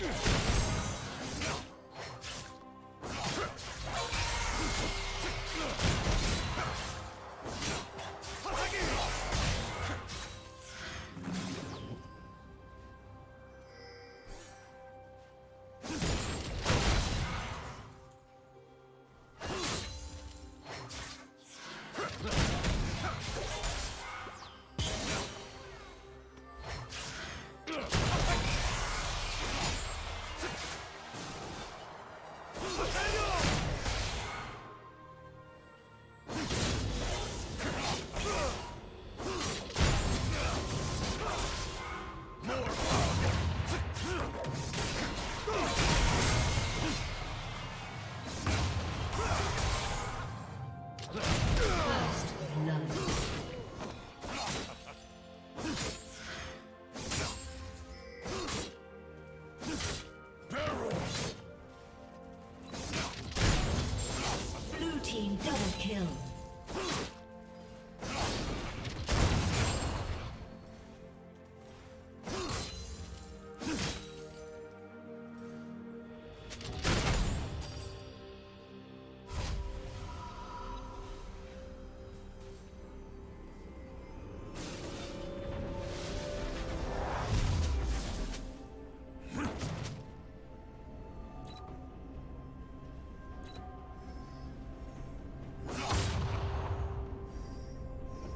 Yeah. kill.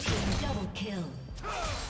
Team double kill.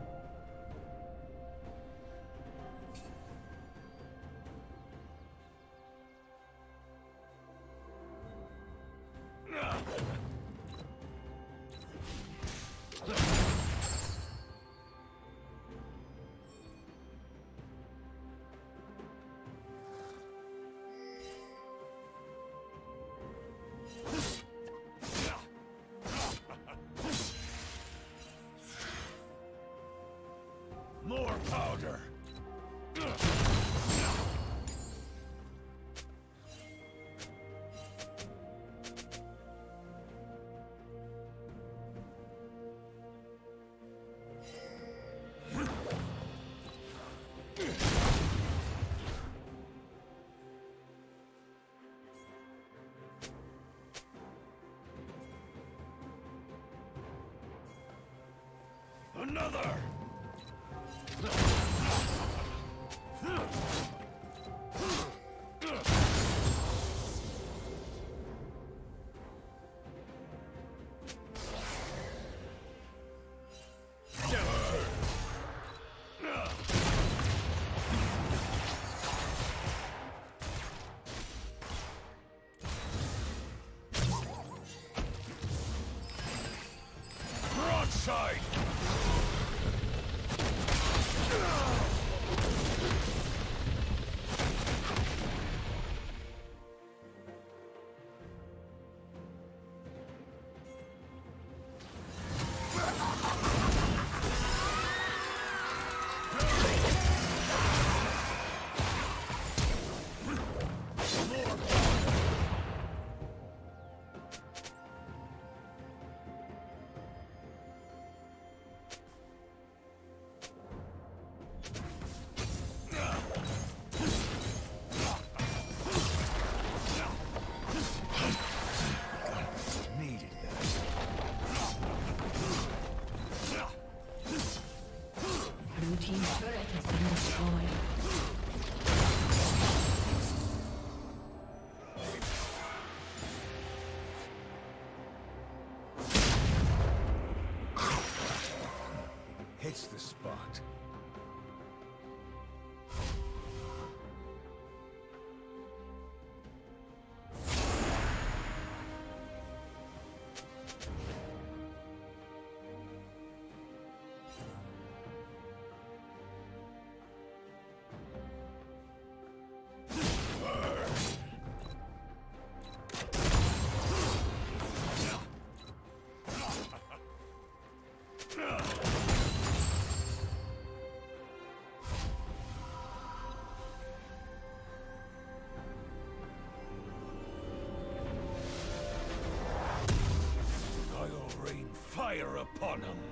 Another! Upon him.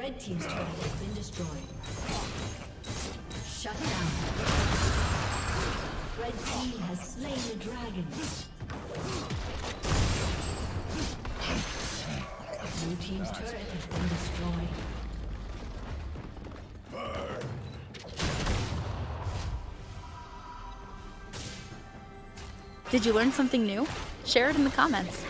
Red team's turret has been destroyed. Shut down. Red team has slain the dragon. Blue team's turret has been destroyed. Did you learn something new? Share it in the comments.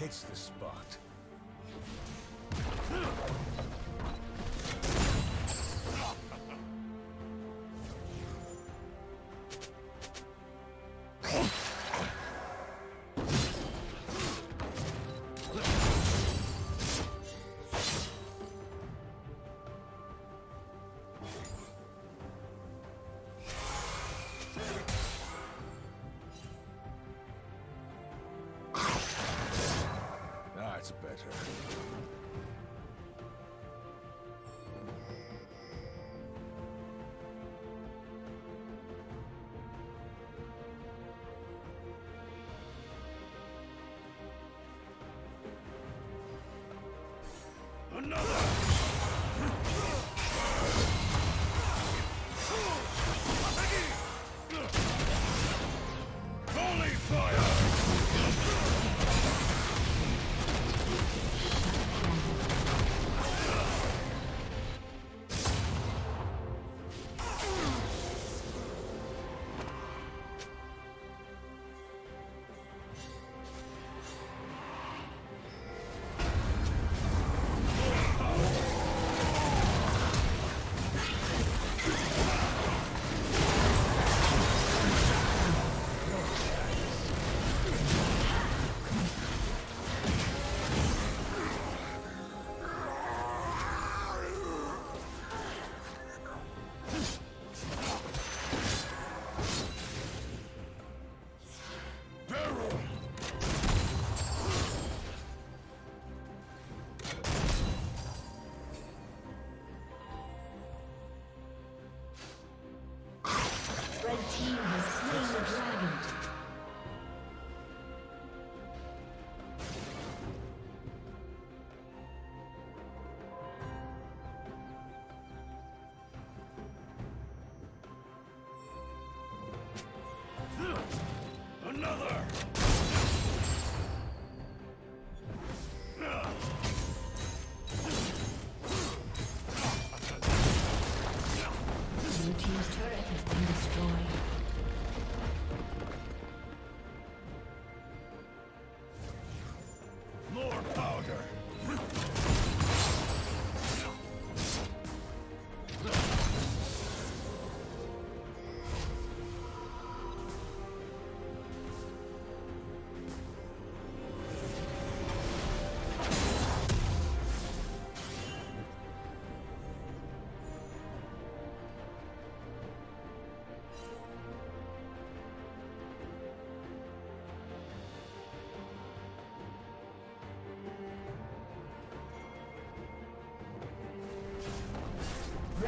Hits the spot. Another!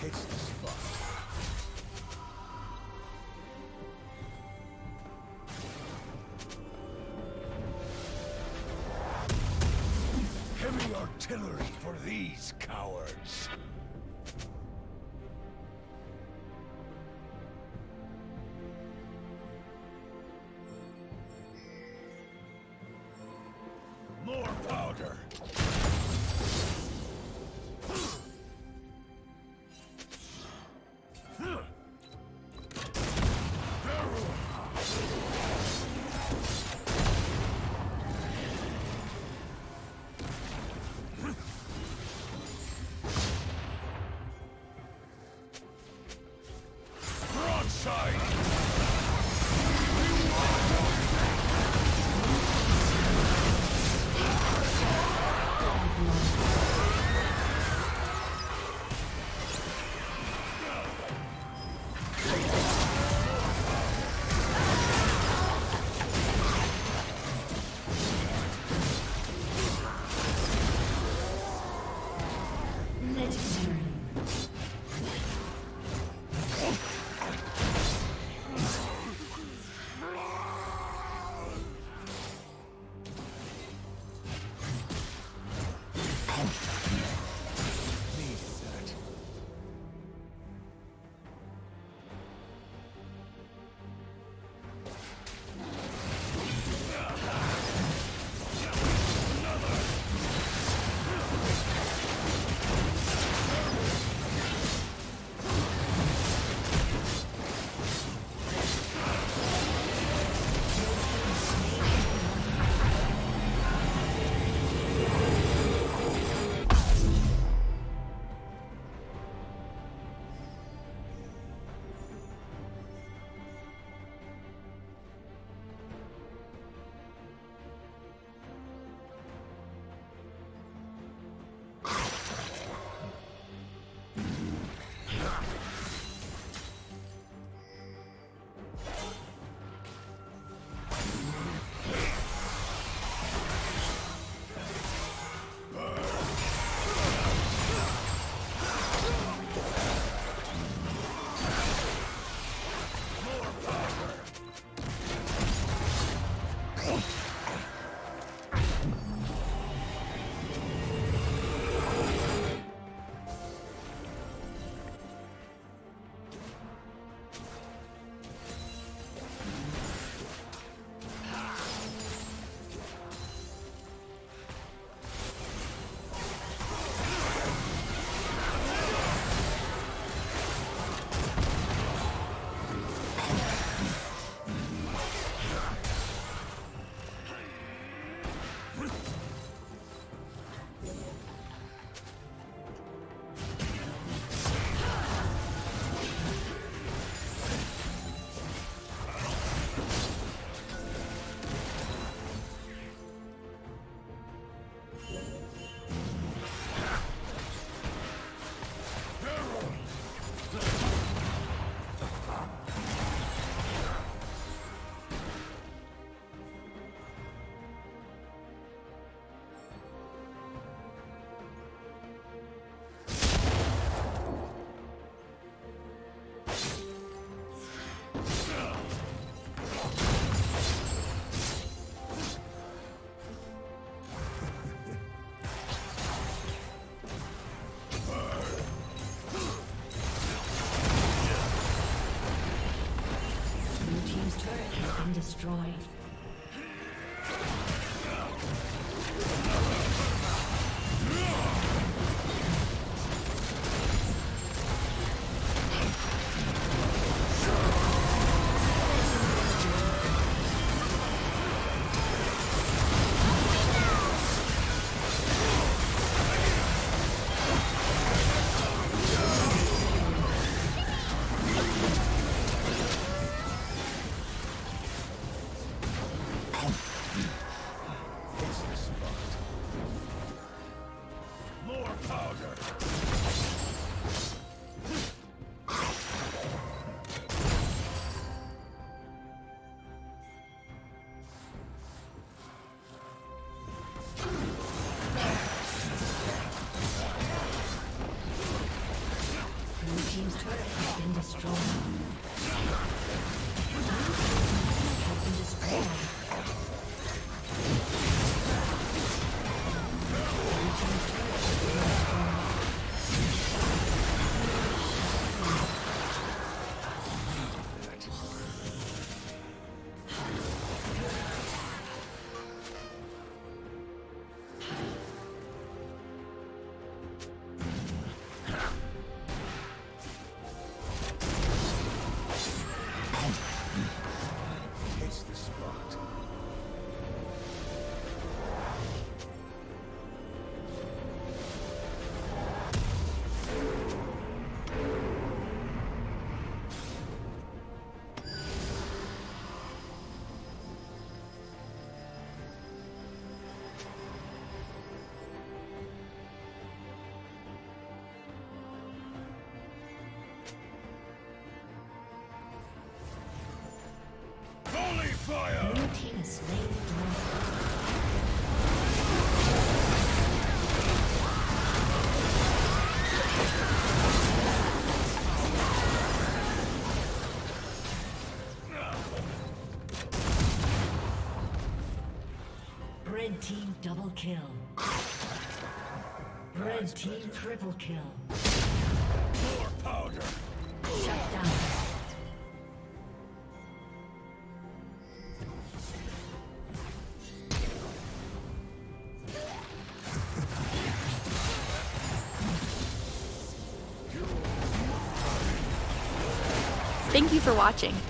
Hits the spot. Heavy artillery for these cowards. More powder. destroyed. Red team double kill. Red team triple kill. More powder. Shut down. watching.